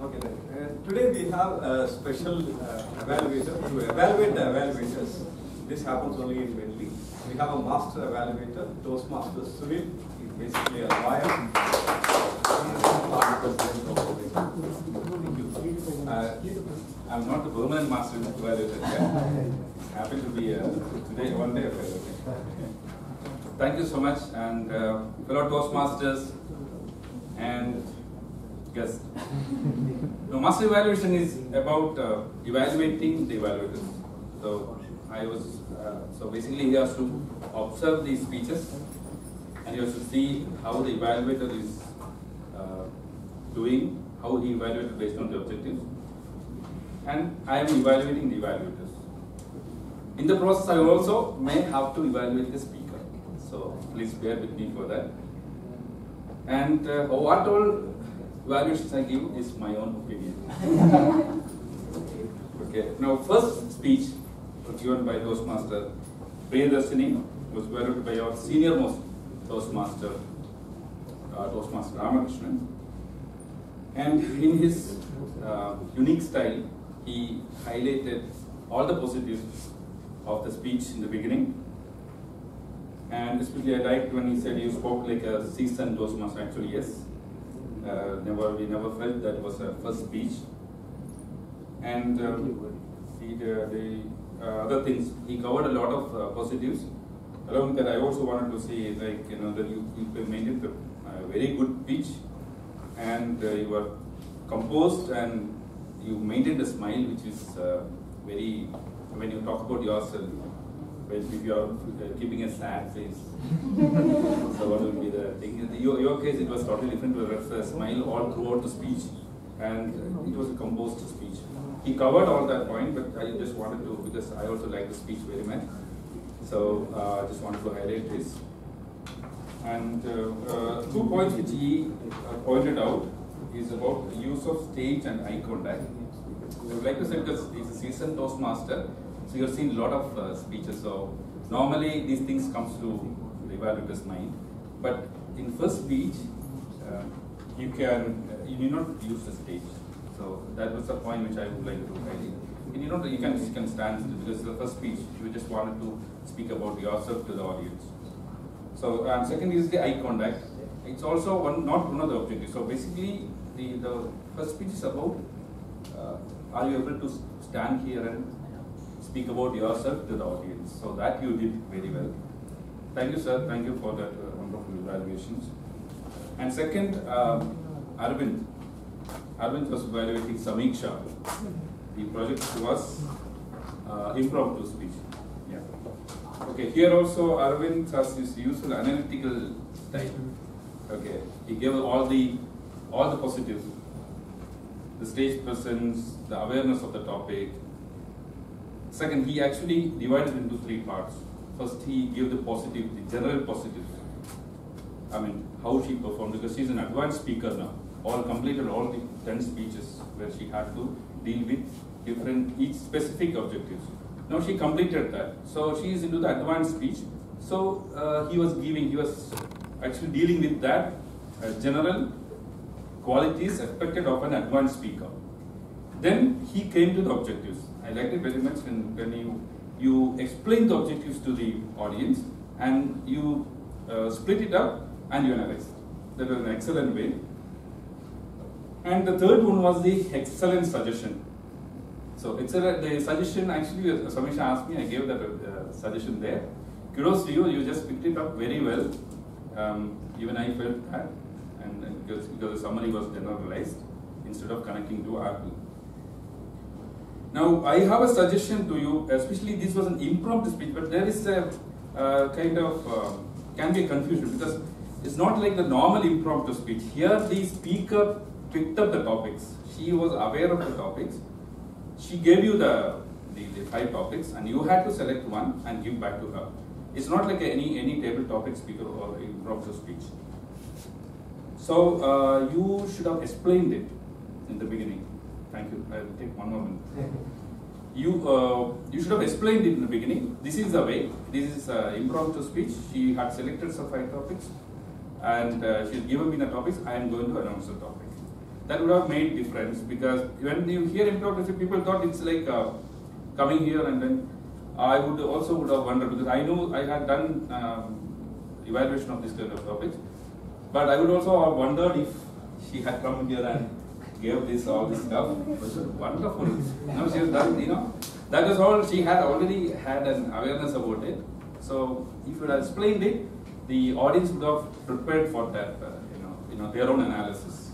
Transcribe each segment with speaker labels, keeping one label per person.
Speaker 1: Okay, then. Uh, today we have a special uh, evaluator to evaluate the evaluators. This happens only in Medley. We have a master evaluator, Toastmaster Sunil. He's basically a lawyer.
Speaker 2: Uh, I'm not the permanent master evaluator here. Happy to be uh, today, one day evaluator. Thank you so much, and uh, fellow Toastmasters and guests. No, master evaluation is about uh, evaluating the evaluators. So I was uh, so basically he has to observe these speeches and he has to see how the evaluator is uh, doing, how he evaluated based on the objectives, and I am evaluating the evaluators. In the process, I also may have to evaluate the speaker. So please bear with me for that. And uh, what all evaluations I give is my own opinion. okay. Now, first speech was given by Toastmaster Priyadarshini was evaluated by our senior most Toastmaster, uh, Toastmaster Ramakrishnan. And in his uh, unique style, he highlighted all the positives of the speech in the beginning. And especially I liked when he said you spoke like a seasoned Toastmaster. Actually, yes. Uh, never, we never felt that was a first speech. And um, he, the, the uh, other things, he covered a lot of uh, positives. Along with that, I also wanted to say, like, you know, that you, you maintained a uh, very good pitch and uh, you were composed and you maintained a smile which is uh, very, when you talk about yourself, if you are uh, keeping a sad face, so what will be the thing? In your, your case, it was totally different. You had a smile all throughout the speech and it was a composed speech. He covered all that point, but I just wanted to, because I also like the speech very much. So I uh, just wanted to highlight this. And uh, uh, two points which he uh, pointed out is about the use of stage and eye contact. I would like to say because he's a seasoned Toastmaster, so you've seen a lot of uh, speeches. So normally these things comes to the evaluator's mind, but in first speech uh, you can you need not use the stage. So that was the point which I would like to highlight. And you know, you can you can stand because the first speech you just wanted to speak about yourself to the audience. So second is the eye contact. It's also one not one of the objectives. So basically, the the first speech is about uh, are you able to stand here and speak about yourself to the audience. So that you did very well. Thank you, sir. Thank you for that uh, wonderful evaluations. And second, um, Arvind. Arvind was evaluating Samiksha. The project was uh, impromptu speech. Yeah. Okay, here also Arvind has his usual analytical style. Okay, he gave all the all the positives, the stage presence, the awareness of the topic. Second, he actually divided into three parts. First, he gave the positive, the general positives. I mean, how she performed because she's an advanced speaker now. All completed all the ten speeches where she had to deal with different each specific objectives. Now she completed that, so she is into the advanced speech. So uh, he was giving, he was actually dealing with that uh, general qualities expected of an advanced speaker. Then he came to the objectives. I liked it very much when, when you you explain the objectives to the audience and you uh, split it up and you analyze. That was an excellent way. And the third one was the excellent suggestion. So excellent, the suggestion actually, uh, Samiksha asked me, I gave that uh, suggestion there. Kudos to you, you just picked it up very well. Um, even I felt that, and, and because, because the summary was generalized instead of connecting to RP. Now, I have a suggestion to you, especially this was an impromptu speech, but there is a uh, kind of, uh, can be confusion because it's not like the normal impromptu speech. Here, the speaker picked up the topics. She was aware of the topics. She gave you the, the, the five topics and you had to select one and give back to her. It's not like any, any table topic speaker or impromptu speech. So, uh, you should have explained it in the beginning. Thank you. I will take one more minute. You uh, you should have explained it in the beginning. This is the way. This is uh, impromptu speech. She had selected some five topics, and uh, she had given me the topics. I am going to announce the topic. that would have made difference because when you hear improv, people thought it's like uh, coming here and then I would also would have wondered because I know I had done um, evaluation of this kind of topics, but I would also have wondered if she had come here and gave this all this stuff. It was wonderful. Now she has done, you know, That was all she had already had an awareness about it. So if you had explained it, the audience would have prepared for that, uh, you know, you know, their own analysis.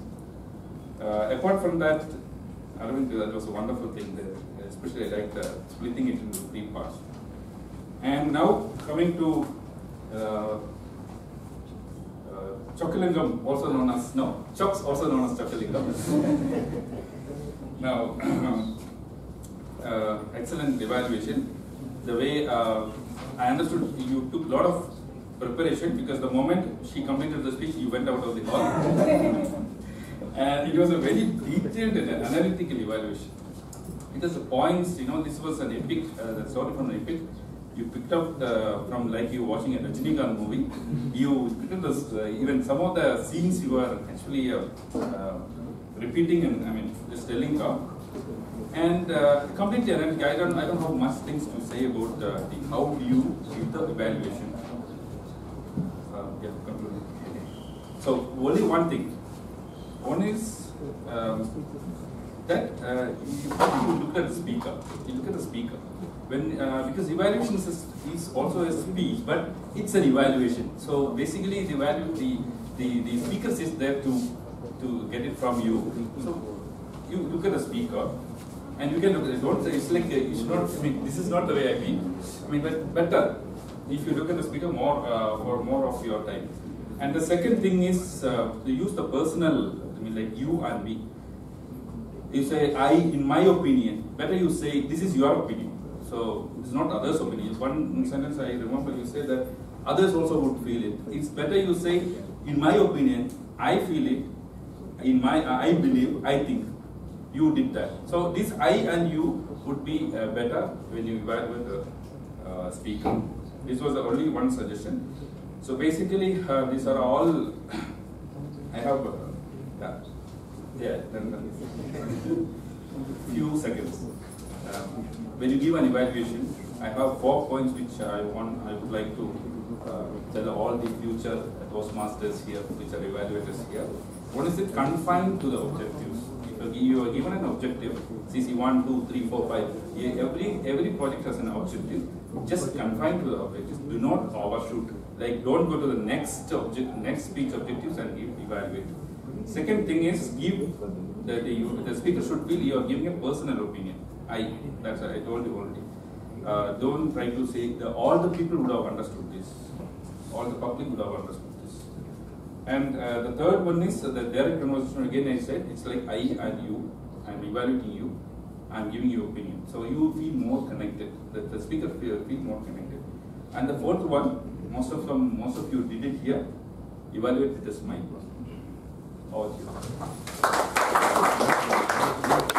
Speaker 2: Uh, apart from that, Arvind, that was a wonderful thing there, especially I liked uh, splitting it into three parts. And now coming to uh, Chokalingam, also known as, no, Choks, also known as Chokalingam. now, uh, excellent evaluation. The way uh, I understood, you took a lot of preparation because the moment she completed the speech, you went out of the hall. and it was a very detailed and analytical evaluation. Because the points, you know, this was an epic, uh, story from an epic. You picked up the, from like you watching a Rajinikanth movie. You picked up uh, even some of the scenes you were actually uh, uh, repeating and I mean just telling talk. And uh, completely analytic. I don't, I don't have much things to say about the how you give the evaluation. Uh, yeah. So only one thing. One is um, that uh, you, you look at the speaker. You look at the speaker. When uh, because evaluation is, is also a speech, but it's an evaluation. So basically, the value the the the speaker is there to to get it from you. So you look at the speaker, and you can look at it. Don't say it's like uh, you not. I mean, this is not the way I mean. I mean, but better if you look at the speaker more uh, for more of your time. And the second thing is uh, to use the personal. I mean, like you and me. You say I, in my opinion. Better you say this is your opinion. So it's not others' opinion. One sentence I remember you say that others also would feel it. It's better you say, in my opinion, I feel it. In my, I believe, I think you did that. So this I and you would be uh, better when you evaluate the uh, speaker. This was only one suggestion. So basically, uh, these are all. I have. Yeah, few seconds. Um, when you give an evaluation, I have four points which I want. I would like to uh, tell all the future Toastmasters here, which are evaluators here. One is it confined to the objectives. If you are given an objective, CC 1, 2, 3, 4, 5, every, every project has an objective. Just confine to the objectives. Do not overshoot. Like don't go to the next object, next speech objectives and evaluate. Second thing is give the, the, the speaker should feel you are giving a personal opinion. I, that's I told you already. Uh, don't try to say the, all the people would have understood this. All the public would have understood this. And uh, the third one is uh, the direct conversation. Again, I said it's like I and you. I'm evaluating you. I'm giving you opinion. So you feel more connected. The, the speaker feel, feel more connected. And the fourth one, most of them, most of you did it here. Evaluate with a smile. All you.